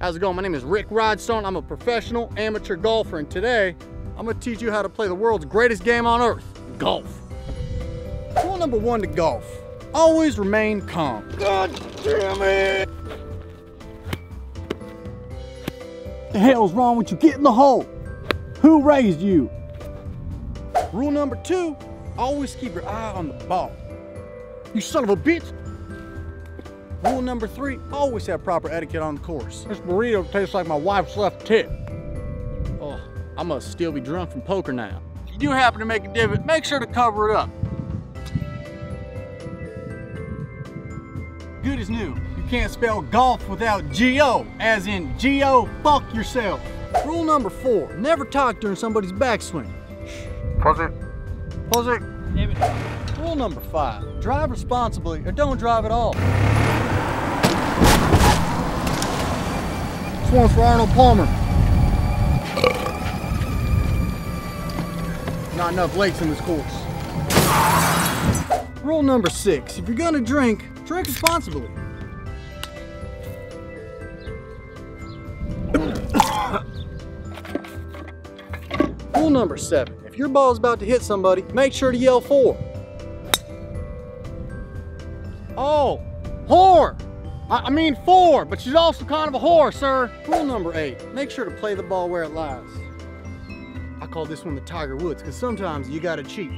How's it going? My name is Rick Rodstone. I'm a professional amateur golfer, and today I'm gonna teach you how to play the world's greatest game on earth, golf. Rule number one to golf, always remain calm. God damn it! The hell's wrong with you? Get in the hole. Who raised you? Rule number two, always keep your eye on the ball. You son of a bitch. Rule number three, always have proper etiquette on the course. This burrito tastes like my wife's left tip. Oh, I must still be drunk from poker now. If you do happen to make a divot, make sure to cover it up. Good as new. You can't spell golf without G-O, as in G-O, fuck yourself. Rule number four, never talk during somebody's backswing. Pussy. Pussy. Rule number five, drive responsibly or don't drive at all. This one's for Arnold Palmer. Not enough lakes in this course. Rule number six, if you're gonna drink, drink responsibly. Rule number seven, if your ball is about to hit somebody, make sure to yell fore. Oh, whore! I, I mean fore, but she's also kind of a whore, sir. Rule number eight, make sure to play the ball where it lies. I call this one the Tiger Woods, because sometimes you gotta cheat.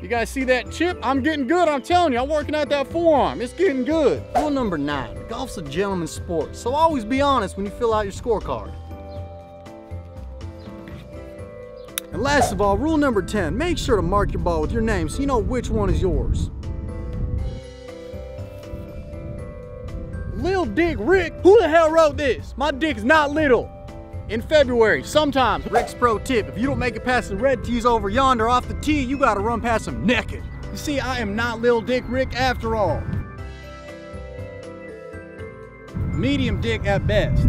You guys see that chip? I'm getting good, I'm telling you. I'm working out that forearm. It's getting good. Rule number nine, golf's a gentleman's sport, so always be honest when you fill out your scorecard. And last of all, rule number 10, make sure to mark your ball with your name so you know which one is yours. Lil Dick Rick? Who the hell wrote this? My dick's not little. In February, sometimes, Rick's pro tip, if you don't make it past the red tees over yonder off the tee, you gotta run past them naked. You see, I am not Lil Dick Rick after all. Medium dick at best.